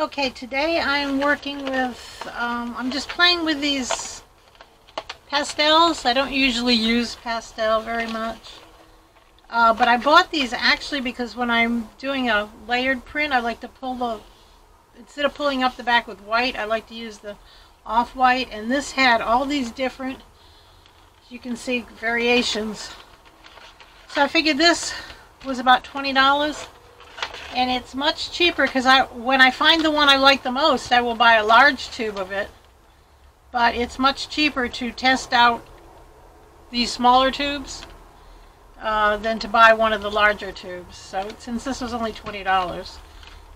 Okay, today I'm working with, um, I'm just playing with these pastels. I don't usually use pastel very much. Uh, but I bought these actually because when I'm doing a layered print, I like to pull the, instead of pulling up the back with white, I like to use the off-white. And this had all these different, you can see, variations. So I figured this was about $20 and it's much cheaper because I when I find the one I like the most I will buy a large tube of it but it's much cheaper to test out these smaller tubes uh, than to buy one of the larger tubes so since this was only $20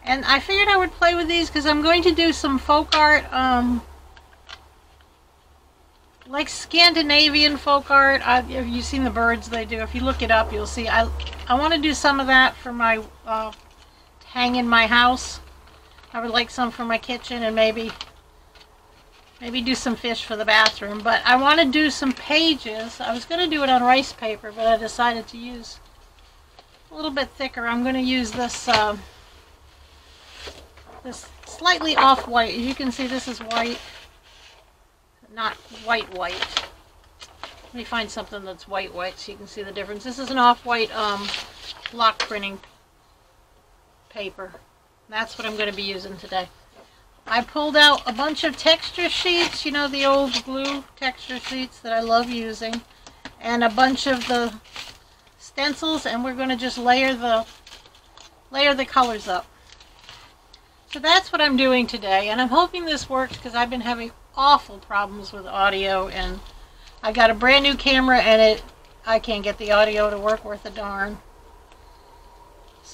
and I figured I would play with these because I'm going to do some folk art um, like Scandinavian folk art. I, have you seen the birds they do? If you look it up, you'll see. I I want to do some of that for my uh, hang in my house. I would like some for my kitchen and maybe maybe do some fish for the bathroom. But I want to do some pages. I was going to do it on rice paper, but I decided to use a little bit thicker. I'm going to use this uh, this slightly off white. As you can see, this is white not white white. Let me find something that's white white so you can see the difference. This is an off-white um, block printing paper. That's what I'm going to be using today. I pulled out a bunch of texture sheets, you know the old glue texture sheets that I love using, and a bunch of the stencils and we're going to just layer the layer the colors up. So that's what I'm doing today and I'm hoping this works because I've been having awful problems with audio and I got a brand new camera and it I can't get the audio to work worth a darn.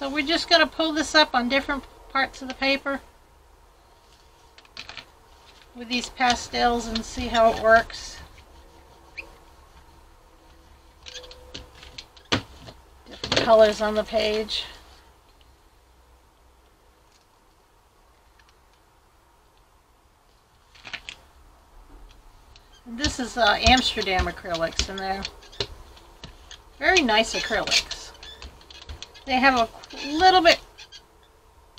So we're just going to pull this up on different parts of the paper with these pastels and see how it works. Different colors on the page. This is uh, Amsterdam acrylics, and they're very nice acrylics. They have a little bit,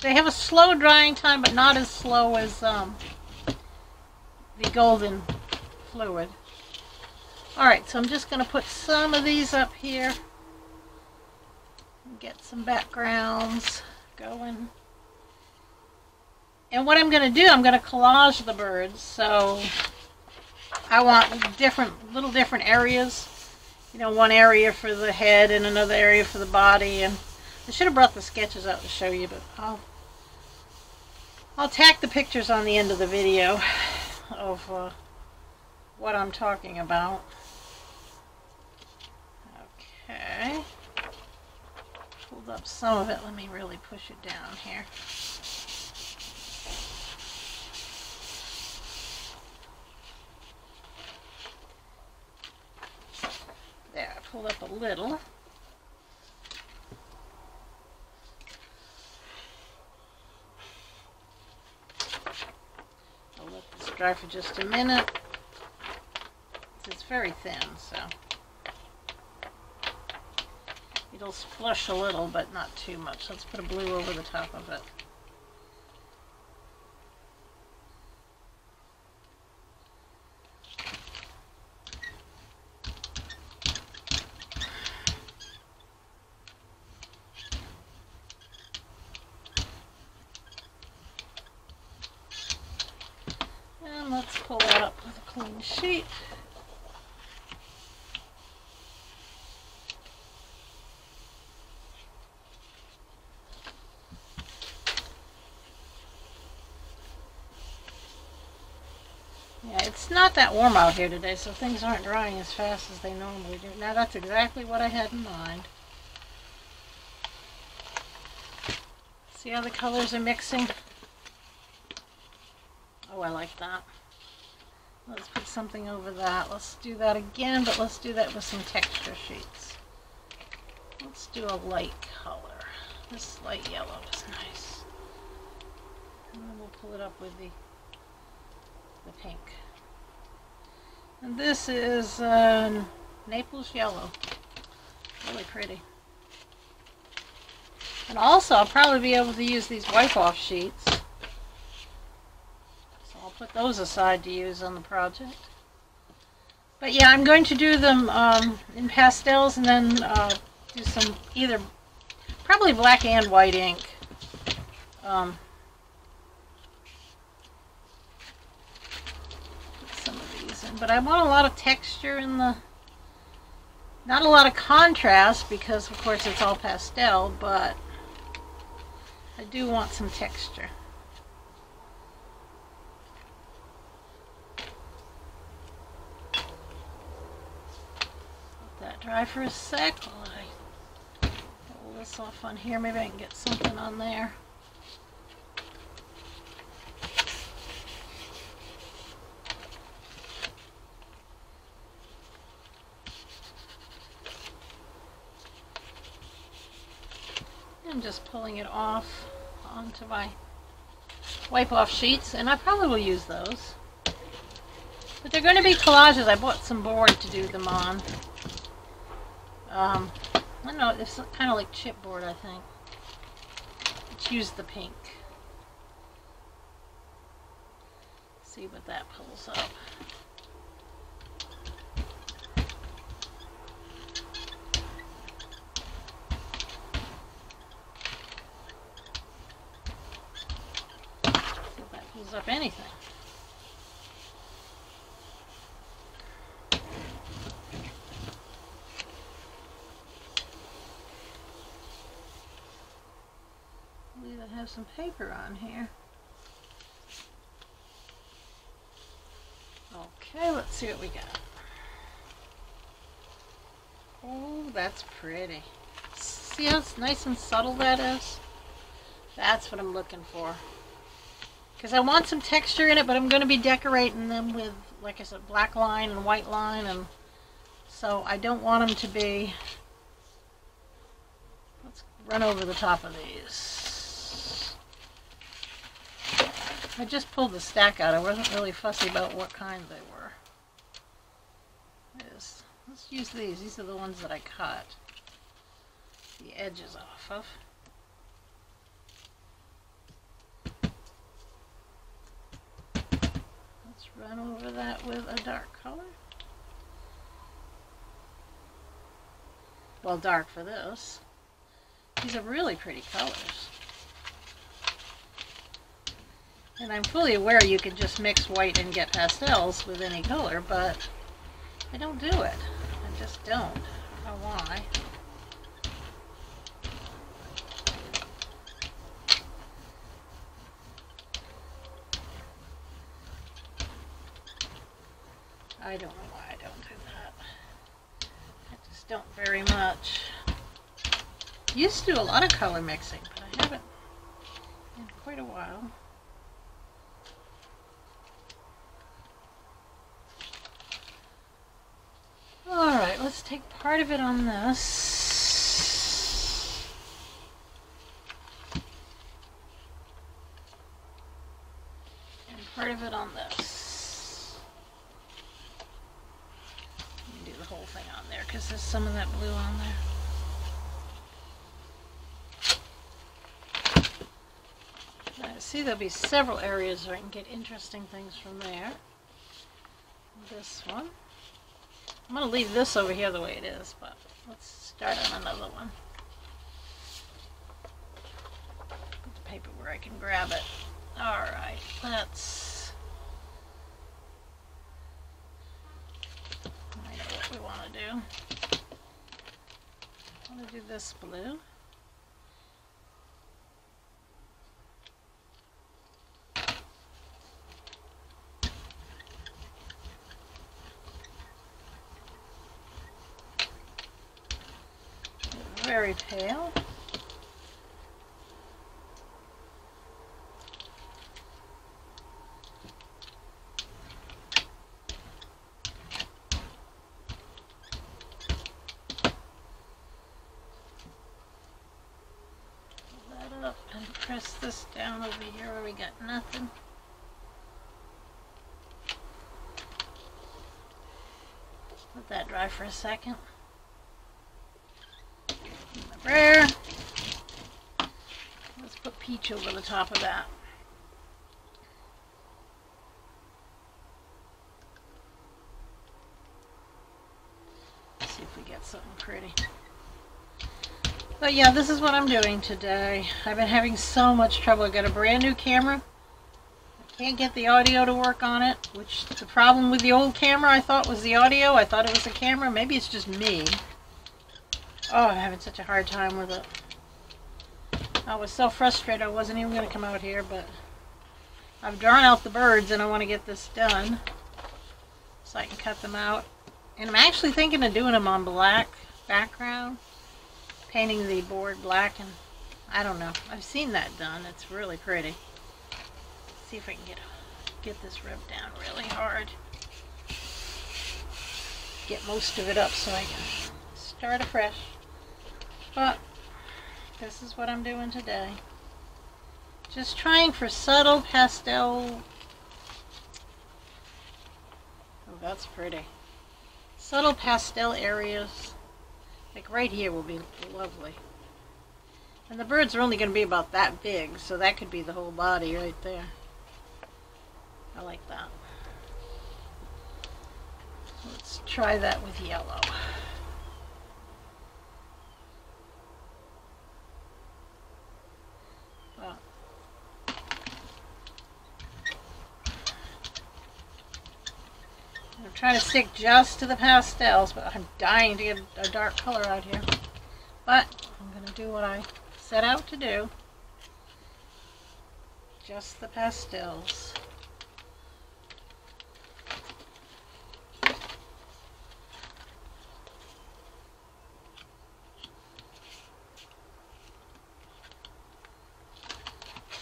they have a slow drying time, but not as slow as um, the golden fluid. Alright, so I'm just going to put some of these up here. Get some backgrounds going. And what I'm going to do, I'm going to collage the birds. So I want different, little different areas. You know, one area for the head and another area for the body. And I should have brought the sketches out to show you, but I'll, I'll tack the pictures on the end of the video of uh, what I'm talking about. Okay. Pulled up some of it. Let me really push it down here. pull up a little. I'll let this dry for just a minute. It's very thin, so it'll flush a little, but not too much. Let's put a blue over the top of it. Let's pull that up with a clean sheet. Yeah, it's not that warm out here today, so things aren't drying as fast as they normally do. Now that's exactly what I had in mind. See how the colors are mixing? Oh, I like that. Let's put something over that. Let's do that again, but let's do that with some texture sheets. Let's do a light color. This light yellow is nice. And then we'll pull it up with the, the pink. And this is uh, Naples yellow. Really pretty. And also, I'll probably be able to use these wipe-off sheets put those aside to use on the project. But yeah, I'm going to do them um, in pastels and then uh, do some either probably black and white ink. Um, some of these in, but I want a lot of texture in the not a lot of contrast because of course it's all pastel, but I do want some texture. Let that dry for a sec while I pull this off on here. Maybe I can get something on there. I'm just pulling it off onto my wipe off sheets and I probably will use those. But they're going to be collages. I bought some board to do them on. Um, I don't know, it's kind of like chipboard I think. Let's use the pink. See what that pulls up. up anything. I believe I have some paper on here. Okay, let's see what we got. Oh, that's pretty. See how nice and subtle that is? That's what I'm looking for. Because I want some texture in it, but I'm going to be decorating them with, like I said, black line and white line. and So I don't want them to be... Let's run over the top of these. I just pulled the stack out. I wasn't really fussy about what kind they were. Let's use these. These are the ones that I cut the edges off of. Let's run over that with a dark color. Well, dark for this. These are really pretty colors. And I'm fully aware you can just mix white and get pastels with any color, but I don't do it. I just don't. I don't know why. I don't know why I don't do that. I just don't very much. Used to do a lot of color mixing, but I haven't in quite a while. Alright, let's take part of it on this. And part of it on this. Do the whole thing on there because there's some of that blue on there. See there'll be several areas where I can get interesting things from there. This one. I'm going to leave this over here the way it is, but let's start on another one. Put the paper where I can grab it. Alright, let's I know what we want to do. I want to do this blue. Very pale. Press this down over here where we got nothing. Let that dry for a second. over the top of that. Let's see if we get something pretty. But yeah, this is what I'm doing today. I've been having so much trouble. I got a brand new camera. I can't get the audio to work on it, which the problem with the old camera I thought was the audio. I thought it was the camera. Maybe it's just me. Oh, I'm having such a hard time with it. I was so frustrated I wasn't even going to come out here, but I've drawn out the birds and I want to get this done so I can cut them out. And I'm actually thinking of doing them on black background painting the board black and I don't know. I've seen that done. It's really pretty. Let's see if I can get get this rubbed down really hard. Get most of it up so I can start afresh. But this is what I'm doing today. Just trying for subtle pastel. Oh, that's pretty. Subtle pastel areas like right here will be lovely. And the birds are only going to be about that big, so that could be the whole body right there. I like that. Let's try that with yellow. I'm trying to stick just to the pastels, but I'm dying to get a dark color out here. But I'm going to do what I set out to do. Just the pastels.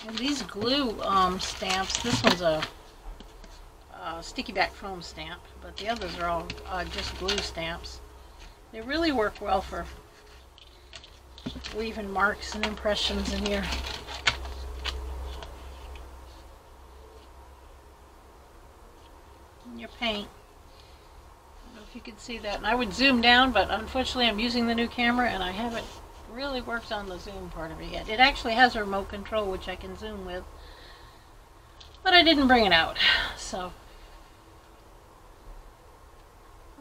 And these glue um, stamps, this one's a uh, sticky back foam stamp, but the others are all uh, just glue stamps. They really work well for leaving marks and impressions in in your paint. I don't know if you can see that. And I would zoom down, but unfortunately I'm using the new camera and I haven't really worked on the zoom part of it yet. It actually has a remote control which I can zoom with. But I didn't bring it out, so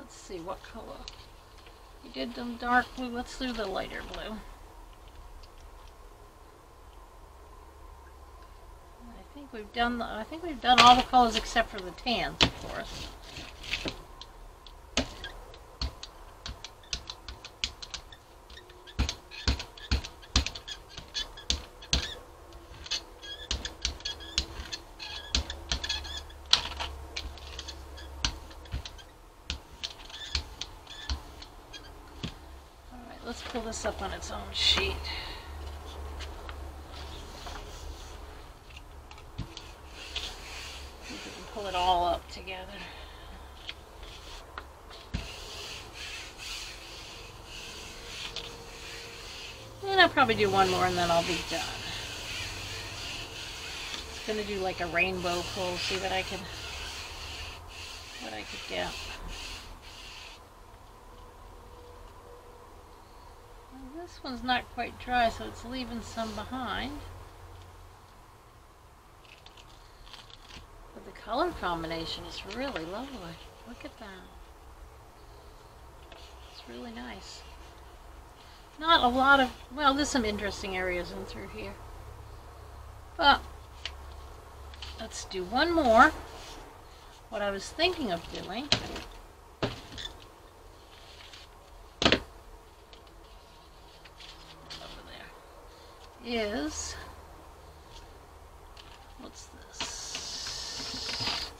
Let's see, what color? We did them dark blue. Let's do the lighter blue. I think we've done the, I think we've done all the colors except for the tans, of course. Pull this up on its own sheet. We can pull it all up together. And I'll probably do one more and then I'll be done. It's gonna do like a rainbow pull, see what I can what I could get. This one's not quite dry, so it's leaving some behind. But the color combination is really lovely. Look at that. It's really nice. Not a lot of, well, there's some interesting areas in through here. But, let's do one more. What I was thinking of doing is what's this?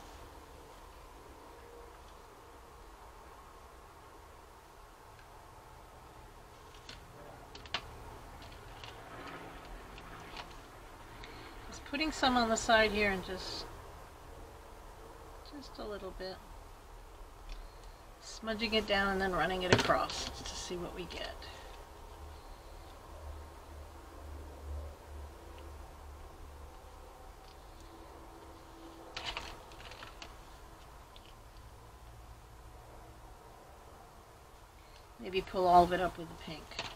Just putting some on the side here and just just a little bit smudging it down and then running it across to see what we get. Maybe pull all of it up with the pink.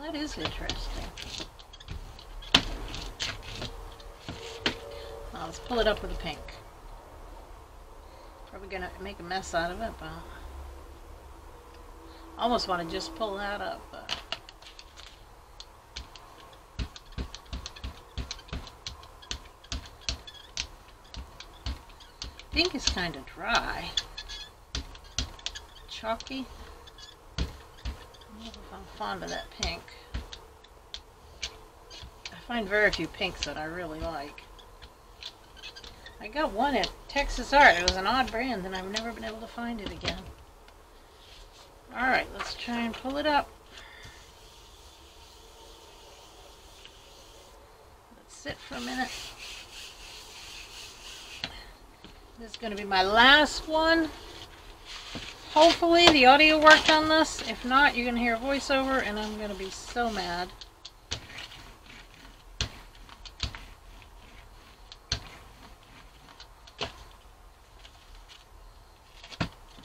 That is interesting. Well, let's pull it up with a pink. Probably gonna make a mess out of it, but almost want to just pull that up, but pink is kind of dry. Chalky. I don't know if I'm fond of that pink. I find very few pinks that I really like. I got one at Texas Art. It was an odd brand, and I've never been able to find it again. Alright, let's try and pull it up. Let's sit for a minute. This is going to be my last one. Hopefully the audio worked on this. If not, you're going to hear a voiceover and I'm going to be so mad.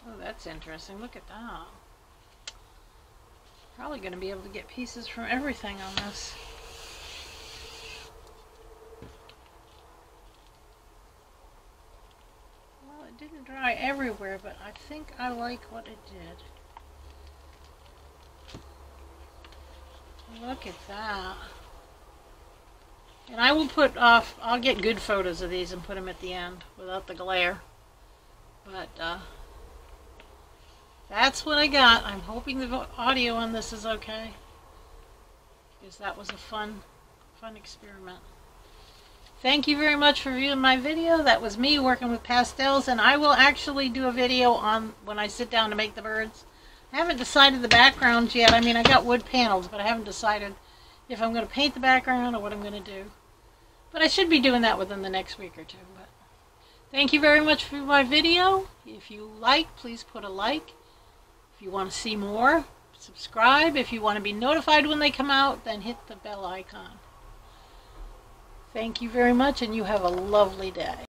Oh, that's interesting. Look at that. Probably going to be able to get pieces from everything on this. Well, it didn't dry everywhere, but I think I like what it did. Look at that. And I will put off, I'll get good photos of these and put them at the end without the glare. But, uh, that's what I got. I'm hoping the audio on this is okay. Because that was a fun, fun experiment. Thank you very much for viewing my video. That was me working with pastels. And I will actually do a video on when I sit down to make the birds. I haven't decided the backgrounds yet. I mean, I got wood panels, but I haven't decided if I'm going to paint the background or what I'm going to do. But I should be doing that within the next week or two. But Thank you very much for my video. If you like, please put a like. If you want to see more, subscribe. If you want to be notified when they come out, then hit the bell icon. Thank you very much, and you have a lovely day.